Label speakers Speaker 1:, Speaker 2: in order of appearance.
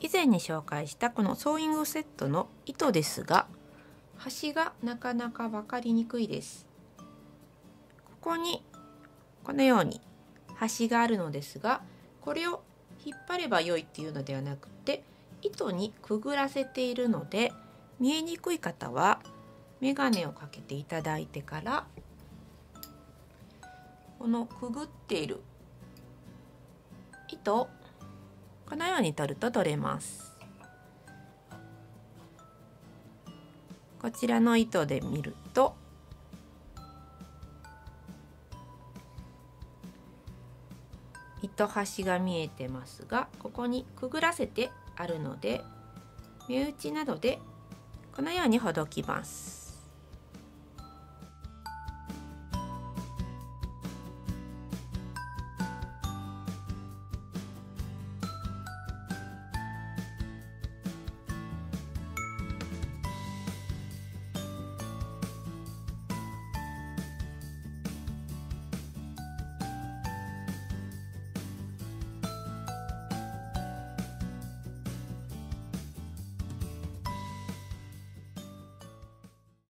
Speaker 1: 以前に紹介したこのソーイングセットの糸ですが端がなかなか分かりにくいです。ここにこのように端があるのですがこれを引っ張れば良いっていうのではなくて糸にくぐらせているので見えにくい方は眼鏡をかけていただいてからこのくぐっている糸をこのように取ると取れます。こちらの糸で見ると糸端が見えてますがここにくぐらせてあるので目打ちなどでこのようにほどきます。